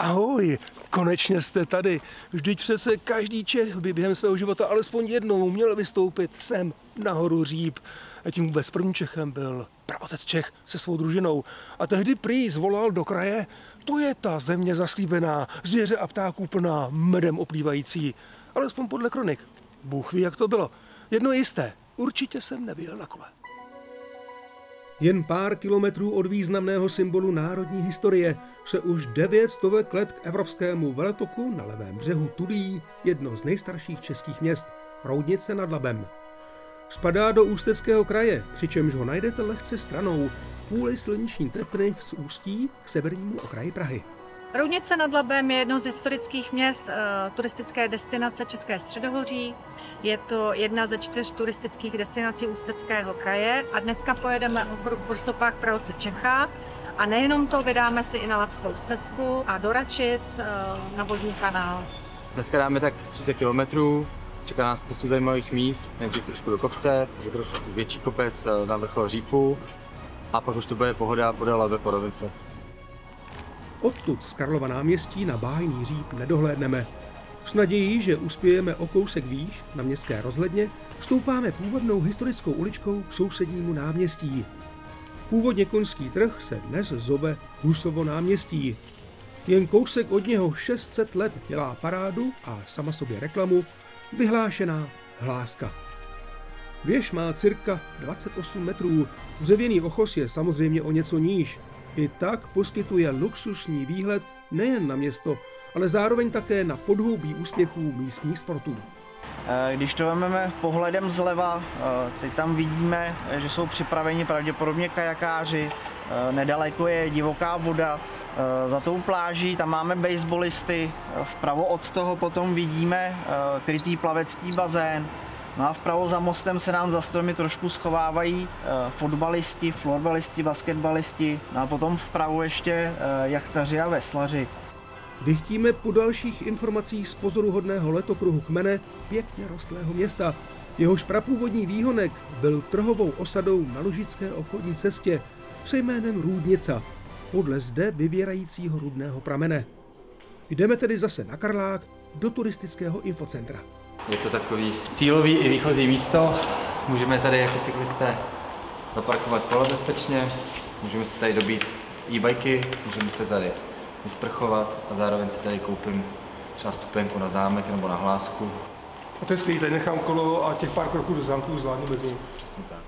Ahoj, konečně jste tady. Vždyť přece každý Čech by během svého života alespoň jednou měl vystoupit sem nahoru Říp. A tím vůbec prvním Čechem byl praotec Čech se svou družinou. A tehdy prý zvolal do kraje, to je ta země zaslíbená, zvěře a ptáků plná, medem oplývající. Alespoň podle kronik. Bůh ví, jak to bylo. Jedno je jisté, určitě jsem nebyl na kole. Jen pár kilometrů od významného symbolu národní historie se už devět stovek let k evropskému veletoku na levém břehu tulí jedno z nejstarších českých měst, Roudnice nad Labem. Spadá do Ústeckého kraje, přičemž ho najdete lehce stranou v půli silniční tepny z Ústí k severnímu okraji Prahy. Roudnice nad Labem je jedno z historických měst uh, turistické destinace České středohoří. Je to jedna ze čtyř turistických destinací Ústeckého kraje a dneska pojedeme okruh po stopách Prahoce Čecha. A nejenom to, vydáme si i na Labskou stezku a do Račic uh, na vodní kanál. Dneska dáme tak 30 kilometrů, čeká nás spoustu zajímavých míst, nejdřív trošku do kopce, trošku větší kopec eh, na vrchol Řípu a pak už to bude pohoda podél Labe Porovice. Odtud z Karlova náměstí na bájný říp nedohlédneme. S nadějí, že uspějeme o kousek výš na městské rozhledně, stoupáme původnou historickou uličkou k sousednímu náměstí. Původně konský trh se dnes zove Husovo náměstí. Jen kousek od něho 600 let dělá parádu a sama sobě reklamu vyhlášená hláska. Věž má cirka 28 metrů, dřevěný ochos je samozřejmě o něco níž, i tak poskytuje luxusní výhled nejen na město, ale zároveň také na podhoubí úspěchů místních sportů. Eh, když to vezmeme pohledem zleva, eh, teď tam vidíme, že jsou připraveni pravděpodobně kajakáři, eh, nedaleko je divoká voda, za tou pláží tam máme baseballisty, vpravo od toho potom vidíme krytý plavecký bazén, No a vpravo za mostem se nám za stromy trošku schovávají uh, fotbalisti, florbalisti, basketbalisti. No a potom vpravo ještě uh, jachtaři a veslaři. Dychtíme po dalších informacích z pozoruhodného letokruhu kmene pěkně rostlého města. Jehož prapůvodní výhonek byl trhovou osadou na Lužické obchodní cestě se jménem Růdnica, podle zde vyvěrajícího rudného pramene. Jdeme tedy zase na Karlák do turistického infocentra. Je to takový cílový i výchozí místo. Můžeme tady jako cyklisté zaparkovat kolo bezpečně, můžeme si tady dobít e-bajky, můžeme se tady vysprchovat a zároveň si tady koupím třeba stupenku na zámek nebo na hlásku. A to je skvělé, tady nechám kolo a těch pár kroků do zámku zvládnu bez něj. Přesně tak.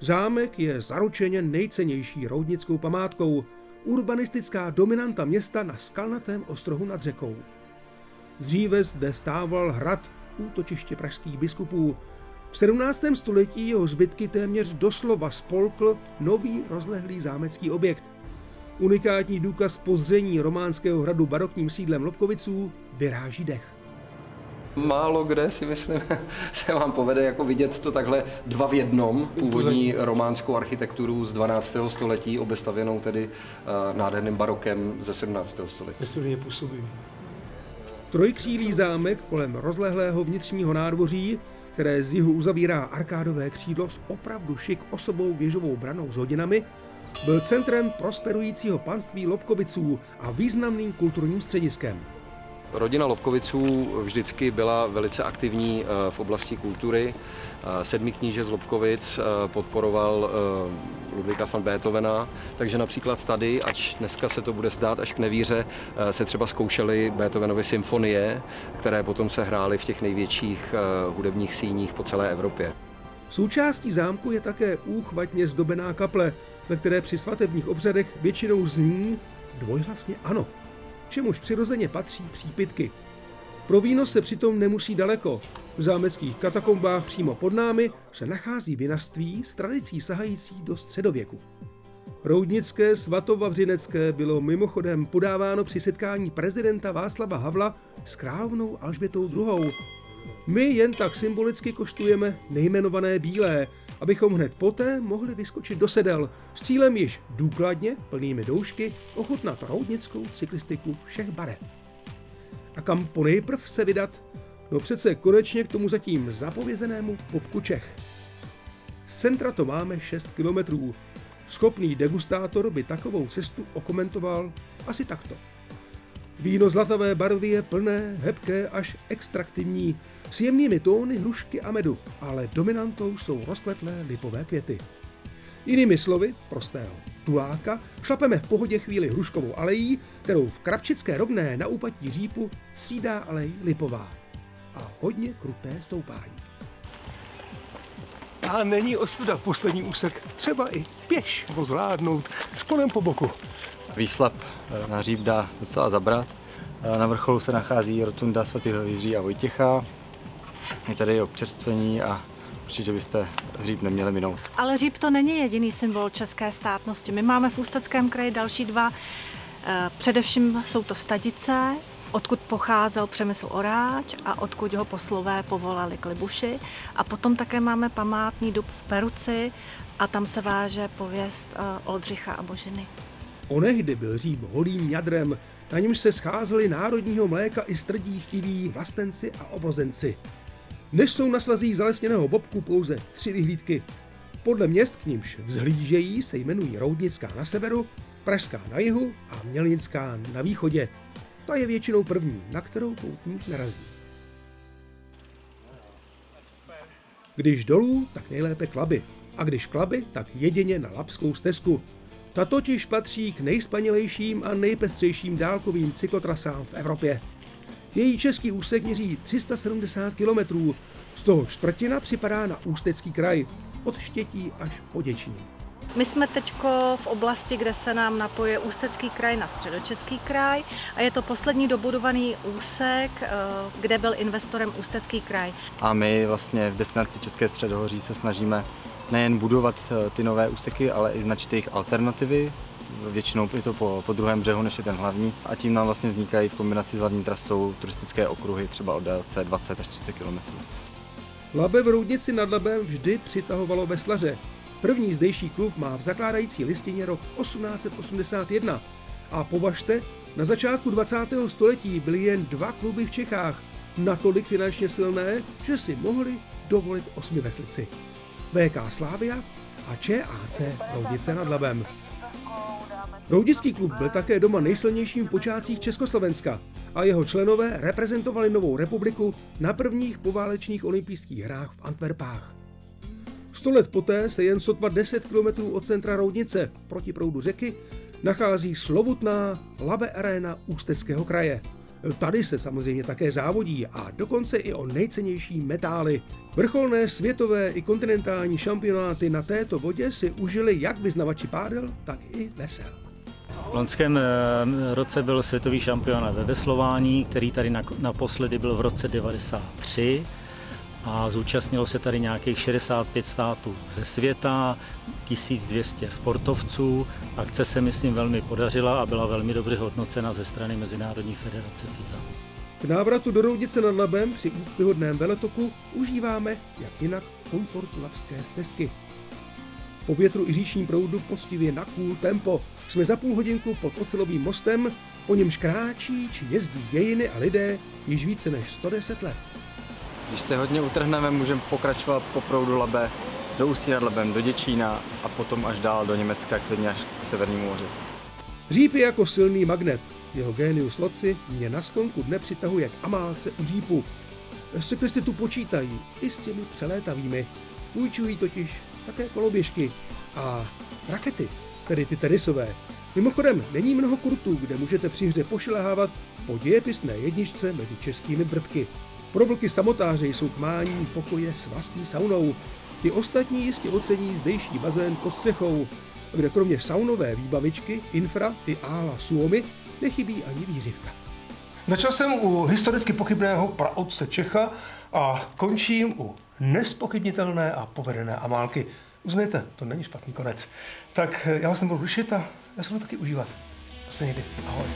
Zámek je zaručeně nejcennější roudnickou památkou, urbanistická dominanta města na skalnatém ostrohu nad řekou. Dříve zde stával hrad, útočiště pražských biskupů. V 17. století jeho zbytky téměř doslova spolkl nový rozlehlý zámecký objekt. Unikátní důkaz pozření románského hradu barokním sídlem Lobkoviců vyráží dech. Málo kde si myslím, se vám povede jako vidět to takhle dva v jednom, původní románskou architekturu z 12. století, obestavěnou tedy uh, nádherným barokem ze 17. století. Nesmírně působí. Trojkřílý zámek kolem rozlehlého vnitřního nádvoří, které z jihu uzavírá arkádové křídlo s opravdu šik osobou věžovou branou s hodinami, byl centrem prosperujícího panství Lobkoviců a významným kulturním střediskem. Rodina Lobkoviců vždycky byla velice aktivní eh, v oblasti kultury. Eh, sedmý kníže z Lobkovic eh, podporoval Ludvíka van Beethovena, takže například tady, ač dneska se to bude zdát až k nevíře, se třeba zkoušely Beethovenovy symfonie, které potom se hrály v těch největších hudebních síních po celé Evropě. Součástí zámku je také úchvatně zdobená kaple, ve které při svatebních obřadech většinou zní dvojhlasně ano čemuž přirozeně patří přípitky. Pro víno se přitom nemusí daleko. V zámeckých katakombách přímo pod námi se nachází vinařství s tradicí sahající do středověku. Roudnické svatovavřinecké bylo mimochodem podáváno při setkání prezidenta Václava Havla s královnou Alžbětou II. My jen tak symbolicky koštujeme nejmenované bílé, abychom hned poté mohli vyskočit do sedel s cílem již důkladně, plnými doušky, ochutnat roudnickou cyklistiku všech barev. A kam ponejprv se vydat? No přece konečně k tomu zatím zapovězenému popku Čech. Z centra to máme 6 kilometrů. Schopný degustátor by takovou cestu okomentoval asi takto. Víno zlatavé barvy je plné, hebké až extraktivní, s jemnými tóny hrušky a medu, ale dominantou jsou rozkvetlé lipové květy. Jinými slovy, prostého tuláka, šlapeme v pohodě chvíli hruškovou alejí, kterou v Krapčické rovné na úpatí řípu střídá alej lipová. A hodně kruté stoupání. A není ostuda poslední úsek, třeba i pěš ho zvládnout s po boku. Výslap eh, na hříb dá docela zabrat. Eh, Na vrcholu se nachází rotunda svatého Jiří a Vojtěcha. Je tady občerstvení a určitě byste hříb neměli minout. Ale Říp to není jediný symbol české státnosti. My máme v Ústeckém kraji další dva. Eh, Především jsou to Stadice, odkud pocházel Přemysl Oráč a odkud ho poslové povolali k Libuši. A potom také máme památný dub v Peruci a tam se váže pověst Oldřicha a Božiny. Onehdy byl říp holým jadrem, na němž se scházeli národního mléka i strdí chtiví vlastenci a obrozenci. Dnes jsou na svazích zalesněného bobku pouze tři vyhlídky. Podle měst k nímž vzhlížejí se jmenují Roudnická na severu, Pražská na jihu a Mělnická na východě. Ta je většinou první, na kterou poutník narazí. Když dolů, tak nejlépe klaby. A když klaby, tak jedině na Lapskou stezku. Ta totiž patří k nejspanilejším a nejpestřejším dálkovým cyklotrasám v Evropě. Její český úsek měří 370 km, z toho čtvrtina připadá na Ústecký kraj, od Štětí až po Děčín. My jsme teď v oblasti, kde se nám napoje Ústecký kraj na Středočeský kraj a je to poslední dobudovaný úsek, eh, kde byl investorem Ústecký kraj. A my vlastně v destinaci České středohoří se snažíme nejen budovat eh, ty nové úseky, ale i značit jejich alternativy. Většinou je to po, po druhém břehu, než je ten hlavní. A tím nám vlastně vznikají v kombinaci s hlavní trasou turistické okruhy třeba o délce 20 až 30 km. Labe v Roudnici nad Labem vždy přitahovalo veslaře. První zdejší klub má v zakládající listině rok 1881 a považte, na začátku 20. století byly jen dva kluby v Čechách, natolik finančně silné, že si mohli dovolit osmi veslici. VK Slávia a ČAC Roudnice nad Labem. Roudický klub byl také doma nejsilnějším v počátcích Československa a jeho členové reprezentovali Novou republiku na prvních poválečných olympijských hrách v Antwerpách. Sto let poté se jen sotva 10 km od centra Roudnice proti proudu řeky nachází slovutná Labe Arena Ústeckého kraje. Tady se samozřejmě také závodí a dokonce i o nejcennější metály. Vrcholné světové i kontinentální šampionáty na této vodě si užili jak vyznavači pádel, tak i vesel. V loňském eh, roce byl světový šampionát ve veslování, který tady naposledy byl v roce 93 a zúčastnilo se tady nějakých 65 států ze světa, 1200 sportovců. Akce se, myslím, velmi podařila a byla velmi dobře hodnocena ze strany Mezinárodní federace FISA. K návratu do Roudnice nad Labem při úctyhodném veletoku užíváme, jak jinak, komfort labské stezky. Po větru i říčním proudu poctivě na cool tempo. Jsme za půl hodinku pod ocelovým mostem, po němž kráčí či jezdí dějiny a lidé již více než 110 let. Když se hodně utrhneme, můžeme pokračovat po proudu Labe do Ústí nad Labem, do Děčína a potom až dál do Německa, klidně až k Severnímu moři. Říp je jako silný magnet. Jeho genius loci mě na sklonku dne přitahuje k amálce u řípu. Cyklisty tu počítají i s těmi přelétavými. Půjčují totiž také koloběžky a rakety, tedy ty tenisové. Mimochodem, není mnoho kurtů, kde můžete při hře pošlehávat po dějepisné jedničce mezi českými brdky. Pro vlky samotáře jsou k mání pokoje s vlastní saunou. Ti ostatní jistě ocení zdejší bazén pod střechou, kde kromě saunové výbavičky, infra i ála suomy nechybí ani výřivka. Začal jsem u historicky pochybného praotce Čecha a končím u nespochybnitelné a povedené Amálky. Uznejte, to není špatný konec. Tak já vás nebudu dušit a já se budu taky užívat. Zase někdy. Ahoj.